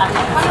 Adiós.